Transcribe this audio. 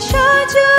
সাজা